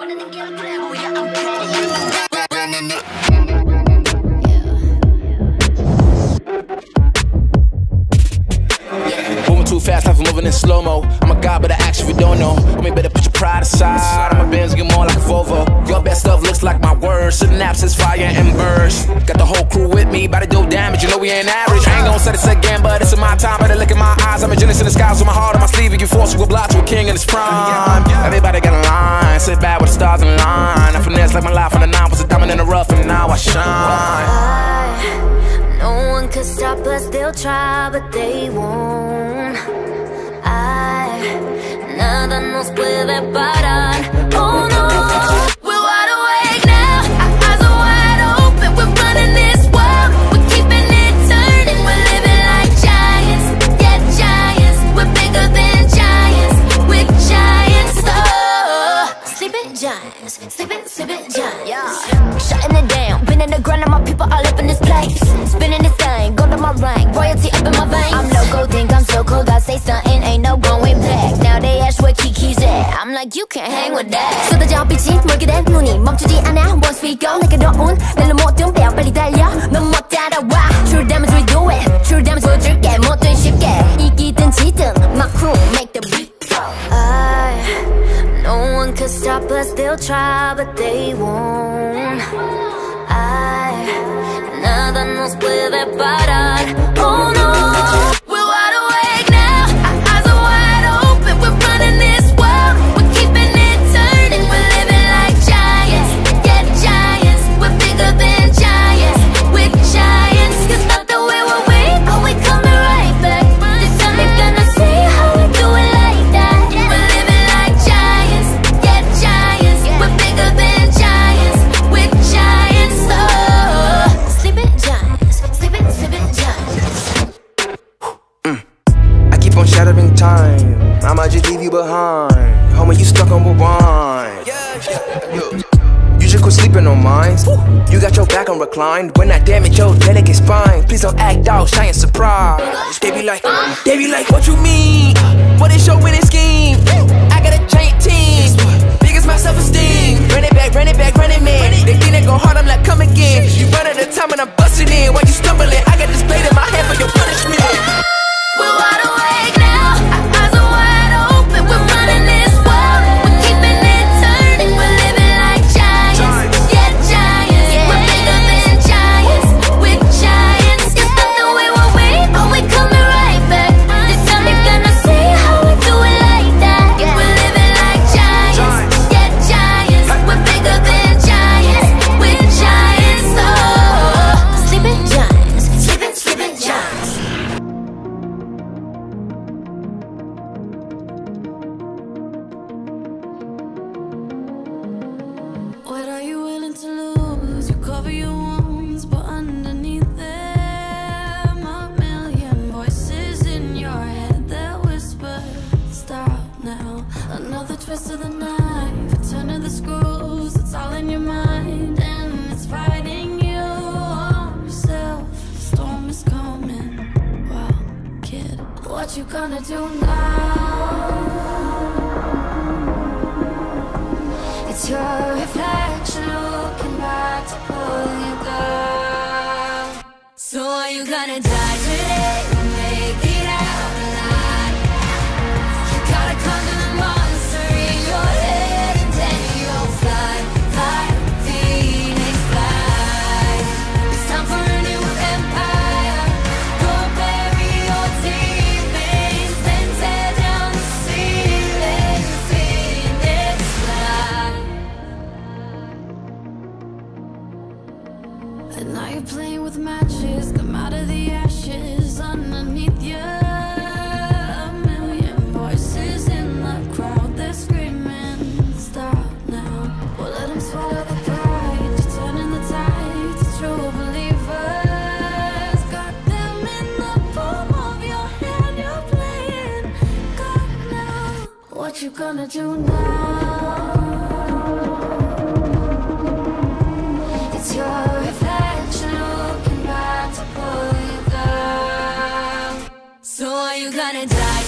Moving too fast, life is moving in slow mo. I'm a god, but I actually don't know. Homie, better put your pride aside. I'm a Benz, get more like a Volvo. Your best stuff looks like my words. Synapses, fire, and burst. Got the whole crew with me, about to do damage. You know we ain't average. I ain't gonna say this again, but it's in my time. Better look in my eyes. I'm a genius in the skies with my heart on my sleeve. You force you a block to a king in his prime. Everybody got line. I my life on the nine was a diamond in the rough, and now I shine. I, no one could stop us, they'll try, but they won't. I, nada nos puede parar. Oh no, 빛이 멀게 된 눈이 멈추지 않아. Once we go, 내게 더운 날로 모든 배워 빨리 달려. 넌못 따라와. True damage we do it. True damage 보여줄게. 뭐든 쉽게 이기든 지든 my crew make the beat. I, no one could stop us. They'll try, but they won't. I, nada nos puede parar. leave you behind. Homie, you stuck on rewind. You just quit sleeping on mines. You got your back on reclined. When I damage your delicate spine, please don't act out, shy and surprised. They be like, they be like, what you mean? What is your winning scheme? I got a giant team. Biggest my self-esteem. Run it back, run it back, run it, man. They think they go hard, I'm like, come again. You run out of time and I'm gonna do now? What you gonna do now? It's your reflection looking back to pull you down. So are you gonna die